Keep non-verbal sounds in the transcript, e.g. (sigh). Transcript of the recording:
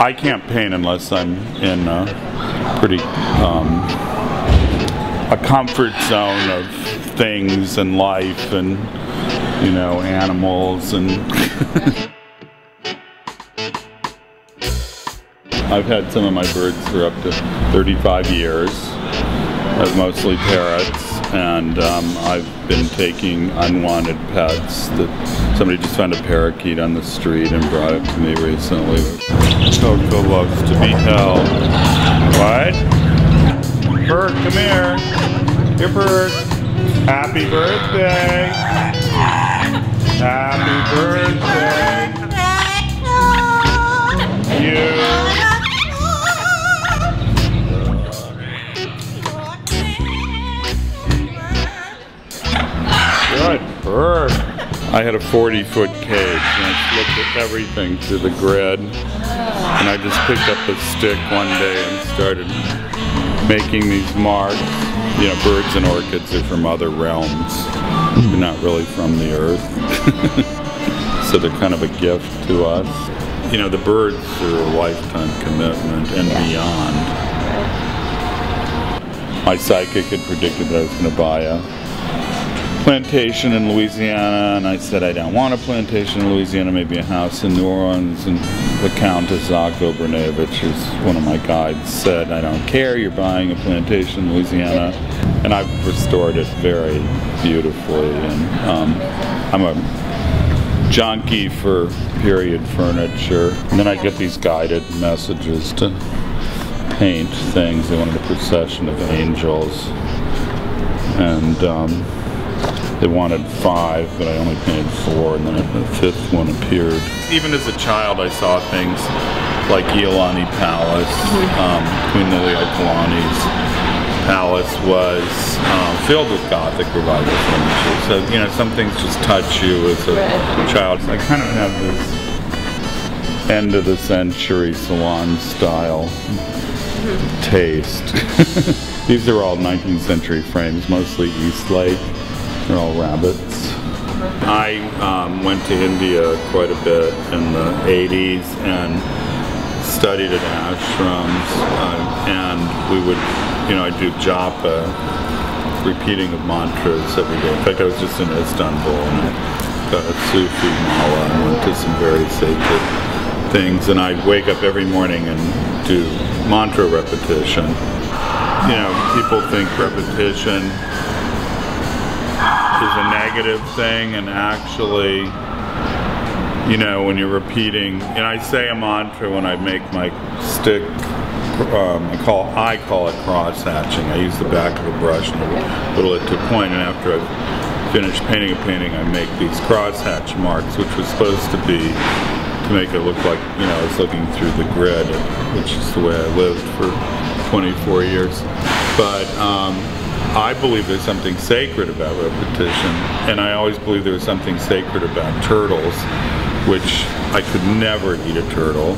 I can't paint unless I'm in a pretty um, a comfort zone of things and life and you know animals and (laughs) I've had some of my birds for up to 35 years, uh, mostly parrots, and um, I've been taking unwanted pets that somebody just found a parakeet on the street and brought it to me recently. Coco loves to be held. What? Bird, come here. Here, bird. Happy birthday. Happy birthday. Bird. I had a 40 foot cage and I looked at everything through the grid. And I just picked up a stick one day and started making these marks. You know, birds and orchids are from other realms. They're not really from the earth. (laughs) so they're kind of a gift to us. You know, the birds are a lifetime commitment and beyond. My psychic had predicted that I was going to buy a plantation in Louisiana, and I said I don't want a plantation in Louisiana, maybe a house in New Orleans. And the Countess Zaglo Brnevich, is one of my guides, said, I don't care, you're buying a plantation in Louisiana. And I've restored it very beautifully. And um, I'm a junkie for period furniture. And then I get these guided messages to paint things. They wanted a procession of angels. And um, they wanted five, but I only painted four, and then the fifth one appeared. Even as a child, I saw things like Iolani Palace. Um, Queen Liliuokalani's palace was um, filled with Gothic revival furniture. So, you know, some things just touch you as a child. I kind of have this end of the century salon style taste. (laughs) These are all 19th century frames, mostly Eastlake. They're all rabbits. I um, went to India quite a bit in the 80s and studied at ashrams uh, and we would, you know, I do japa, repeating of mantras every day. In fact, I was just in Istanbul and I got a Sufi mala and went to some very sacred things and I'd wake up every morning and do mantra repetition. You know, people think repetition is a negative thing and actually you know when you're repeating and I say a mantra when I make my stick um, I call I call it cross hatching I use the back of a brush and whittle it to a point and after I've finished painting a painting I make these cross hatch marks which was supposed to be to make it look like you know I was looking through the grid which is the way I lived for 24 years. But um, I believe there's something sacred about repetition, and I always believe there was something sacred about turtles, which I could never eat a turtle.